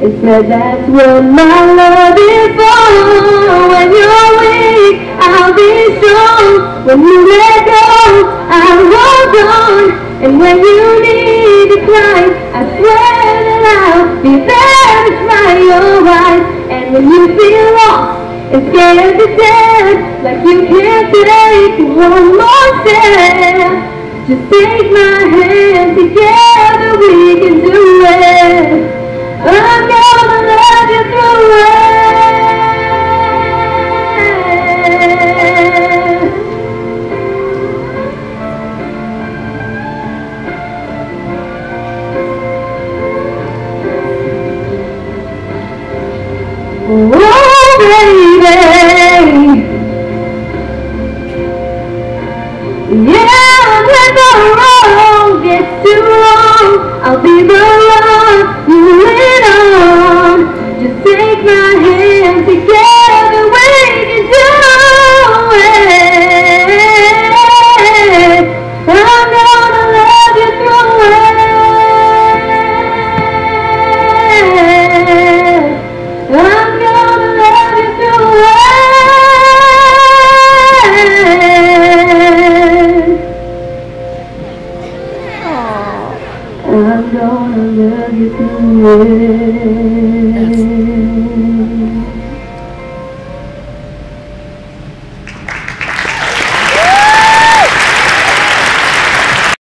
and said that's what my love is for. When you're weak, I'll be strong. When you let go, I'll hold on. And when you need to cry, I swear that I'll be there to dry your eyes. And when you feel lost and scared to death, like you can't take one more step. Just take my hand, together we can do Oh, baby. Yeah, when the road gets too long, I'll be the one I'm gonna love you through it.